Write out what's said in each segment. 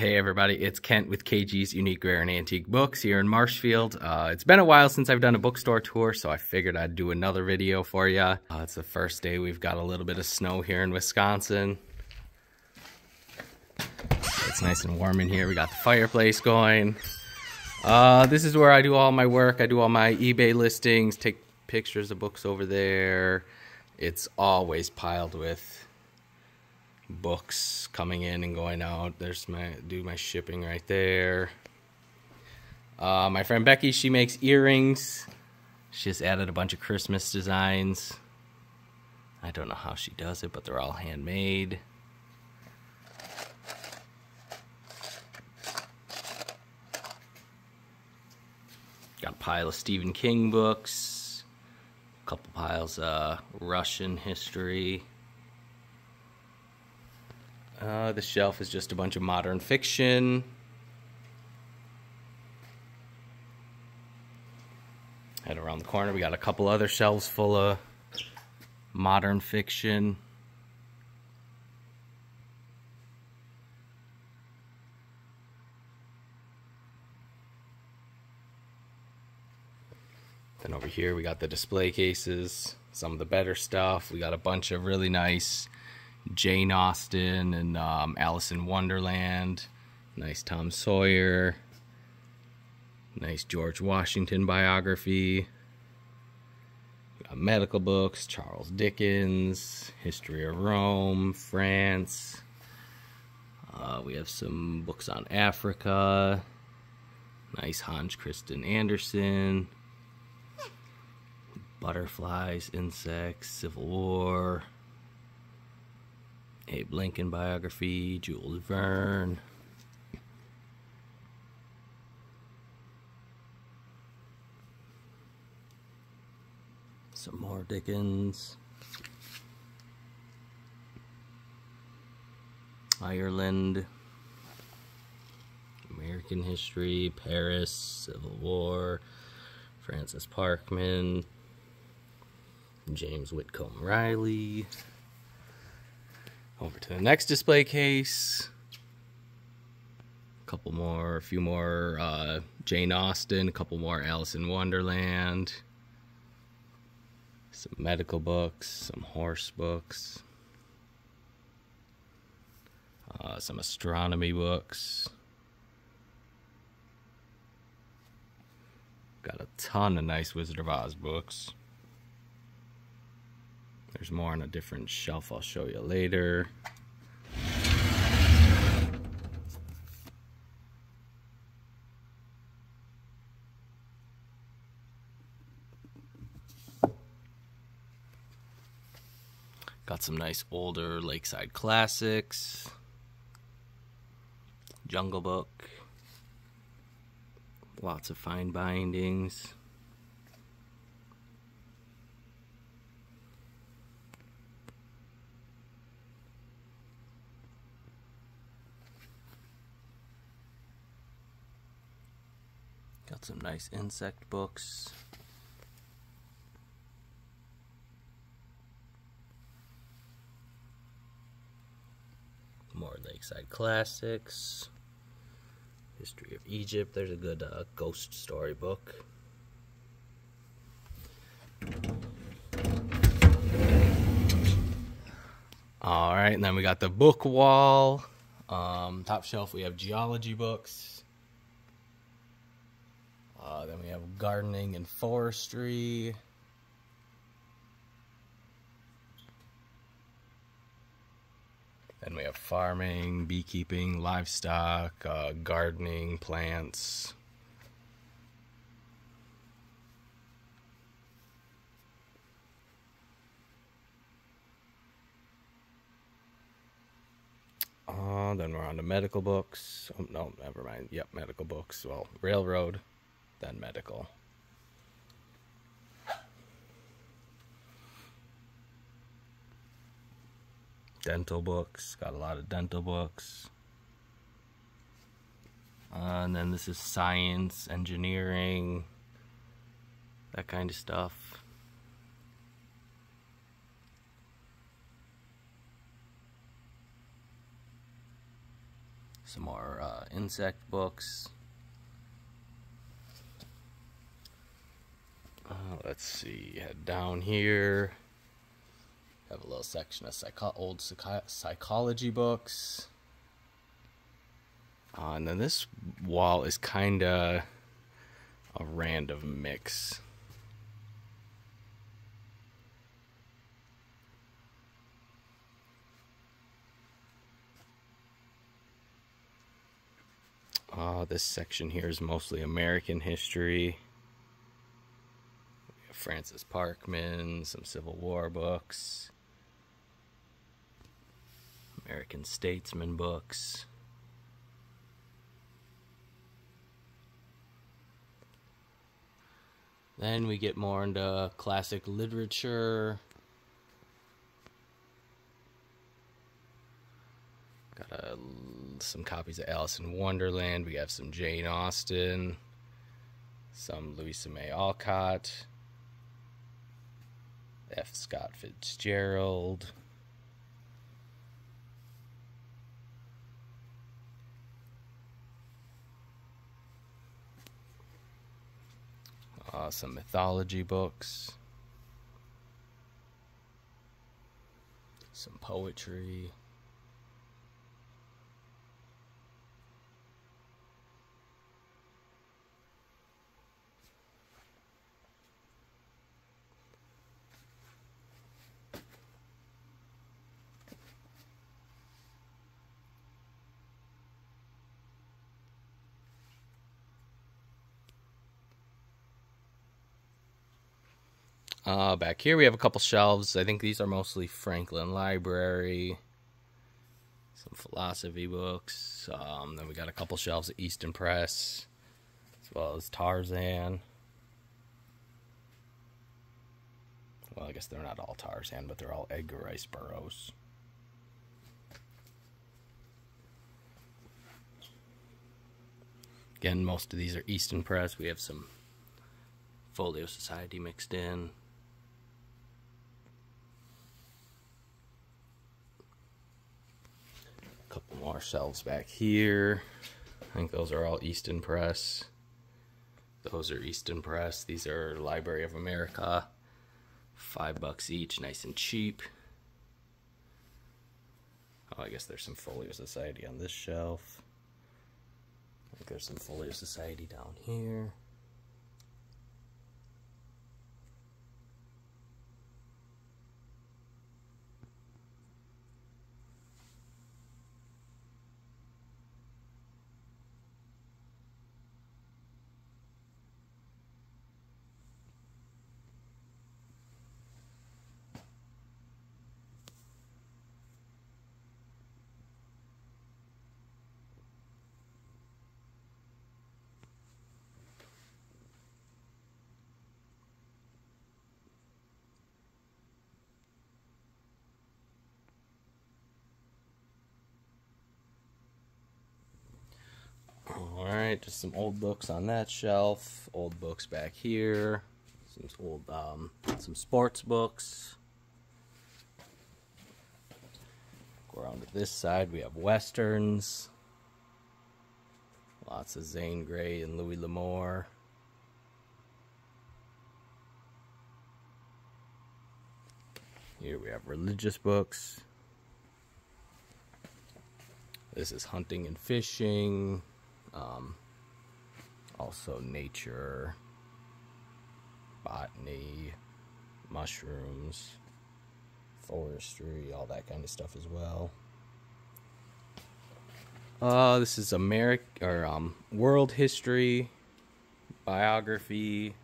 Hey everybody, it's Kent with KG's Unique Rare and Antique Books here in Marshfield. Uh, it's been a while since I've done a bookstore tour, so I figured I'd do another video for you. Uh, it's the first day we've got a little bit of snow here in Wisconsin. It's nice and warm in here. We got the fireplace going. Uh, this is where I do all my work. I do all my eBay listings, take pictures of books over there. It's always piled with books coming in and going out. There's my do my shipping right there. Uh, my friend Becky, she makes earrings. She just added a bunch of Christmas designs. I don't know how she does it, but they're all handmade. Got a pile of Stephen King books, a couple piles of Russian history. Uh, the shelf is just a bunch of modern fiction. Head around the corner, we got a couple other shelves full of modern fiction. Then over here we got the display cases, some of the better stuff. We got a bunch of really nice Jane Austen and um, Alice in Wonderland. Nice Tom Sawyer. Nice George Washington biography. medical books, Charles Dickens, History of Rome, France. Uh, we have some books on Africa. Nice Hans Christian Andersen. Butterflies, insects, Civil War. Abe Lincoln biography, Jules Verne. Some more Dickens. Ireland. American history, Paris, Civil War, Francis Parkman, James Whitcomb Riley. Over to the next display case. A couple more, a few more uh, Jane Austen, a couple more Alice in Wonderland. Some medical books, some horse books. Uh, some astronomy books. Got a ton of nice Wizard of Oz books. There's more on a different shelf I'll show you later. Got some nice older Lakeside classics. Jungle Book. Lots of fine bindings. Got some nice insect books. More Lakeside Classics. History of Egypt. There's a good uh, ghost story book. All right, and then we got the book wall. Um, top shelf, we have geology books. Uh, then we have gardening and forestry. Then we have farming, beekeeping, livestock, uh, gardening, plants. Uh, then we're on to medical books. Oh, no, never mind. Yep, medical books. Well, railroad than medical. Dental books, got a lot of dental books. Uh, and then this is science, engineering, that kind of stuff. Some more uh, insect books. Uh, let's see, head down here. Have a little section of psycho old psych psychology books. Uh, and then this wall is kind of a random mix. Uh, this section here is mostly American history. Francis Parkman, some Civil War books, American statesman books. Then we get more into classic literature. Got a, some copies of Alice in Wonderland. We have some Jane Austen, some Louisa May Alcott, F. Scott Fitzgerald. Some mythology books, some poetry. Uh, back here we have a couple shelves. I think these are mostly Franklin Library. Some philosophy books. Um, then we got a couple shelves at Easton Press, as well as Tarzan. Well, I guess they're not all Tarzan, but they're all Edgar Rice Burroughs. Again, most of these are Easton Press. We have some Folio Society mixed in. More shelves back here. I think those are all Easton Press. Those are Easton Press. These are Library of America. Five bucks each, nice and cheap. Oh, I guess there's some Folio Society on this shelf. I think there's some Folio Society down here. Alright, just some old books on that shelf. Old books back here. Some old, um, some sports books. Go around to this side, we have westerns. Lots of Zane Grey and Louis L'Amour. Here we have religious books. This is hunting and fishing. Um, also nature, botany, mushrooms, forestry, all that kind of stuff as well. Uh, this is American or um, world history, biography,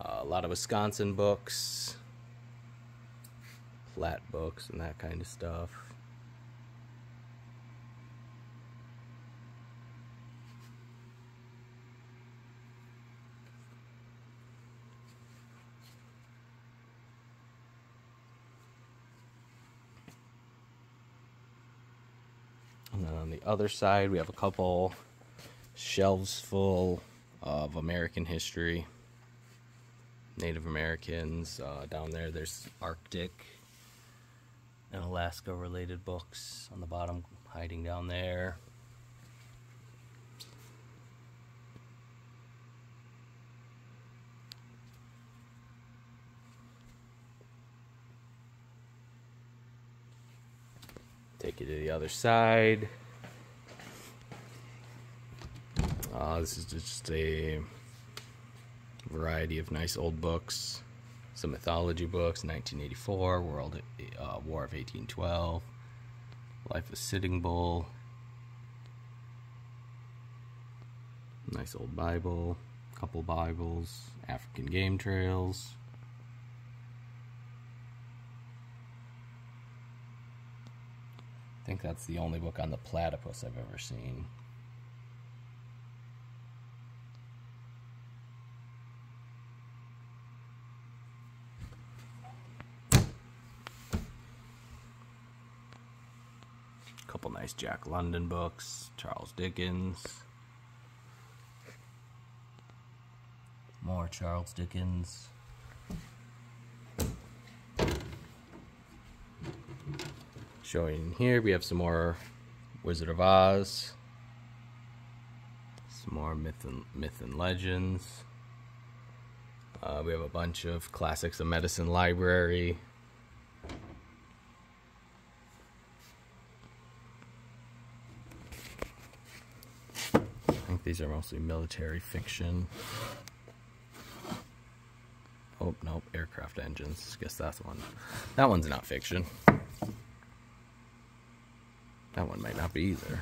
uh, a lot of Wisconsin books, plat books, and that kind of stuff. And then on the other side, we have a couple shelves full of American history, Native Americans. Uh, down there, there's Arctic, and Alaska related books on the bottom hiding down there. Take you to the other side. Uh, this is just a variety of nice old books. Some mythology books, 1984, World uh, War of 1812, Life of Sitting Bull. Nice old Bible, couple Bibles, African Game Trails. I think that's the only book on the platypus I've ever seen. couple nice Jack London books, Charles Dickens. More Charles Dickens. Showing here, we have some more Wizard of Oz. Some more myth and, myth and legends. Uh, we have a bunch of classics of medicine library. These are mostly military fiction. Oh, nope, aircraft engines. Guess that's one. That one's not fiction. That one might not be either.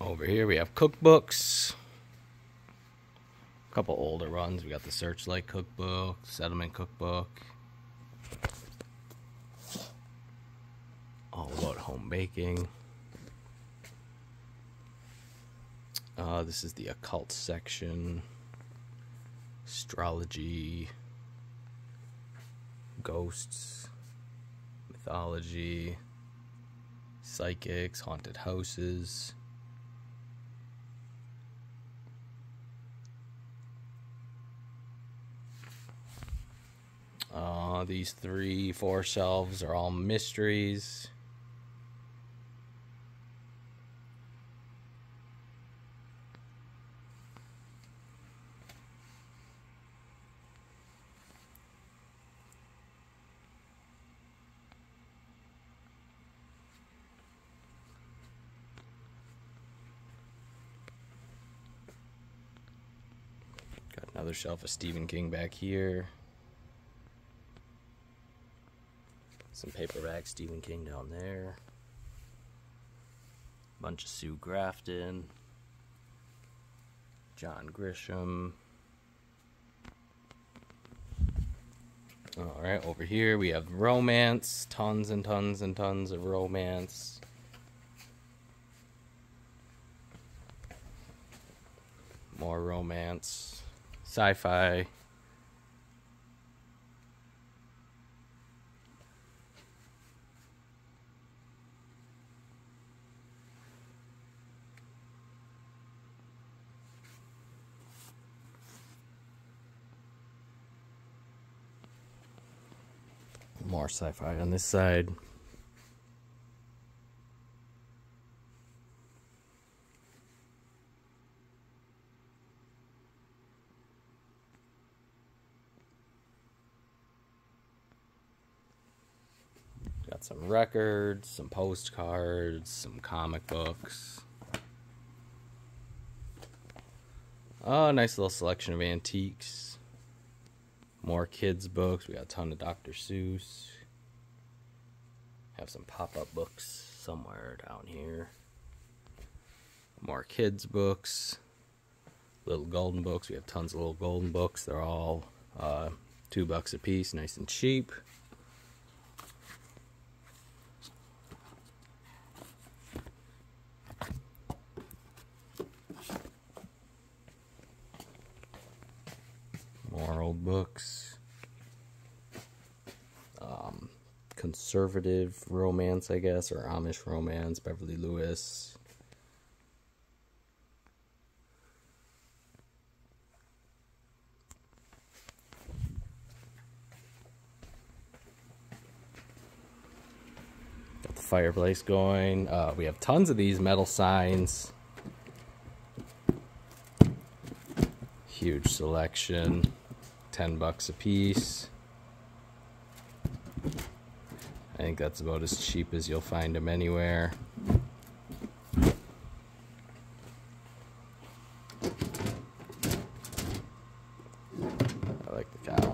Over here we have cookbooks. A couple older ones. We got the Searchlight cookbook, Settlement cookbook. All about home baking. Uh, this is the occult section. Astrology. Ghosts. Mythology. Psychics. Haunted houses. These three, four shelves are all mysteries. Got another shelf of Stephen King back here. Some paperback Stephen King down there. Bunch of Sue Grafton. John Grisham. Alright, over here we have romance. Tons and tons and tons of romance. More romance. Sci fi. More sci-fi on this side. Got some records, some postcards, some comic books. Oh, nice little selection of antiques. More kids' books. We got a ton of Dr. Seuss. Have some pop up books somewhere down here. More kids' books. Little golden books. We have tons of little golden books. They're all uh, two bucks a piece, nice and cheap. More old books. conservative romance, I guess, or Amish romance, Beverly Lewis. Got the fireplace going. Uh, we have tons of these metal signs. Huge selection. 10 bucks a piece. I think that's about as cheap as you'll find them anywhere. I like the cow.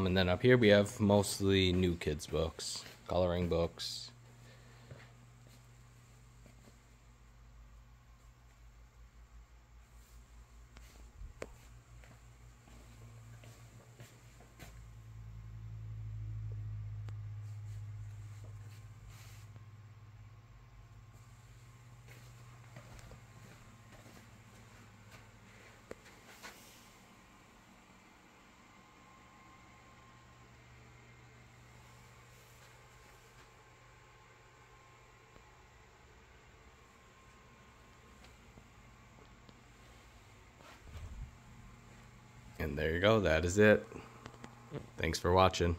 Um, and then up here we have mostly new kids books, coloring books. And there you go, that is it. Thanks for watching.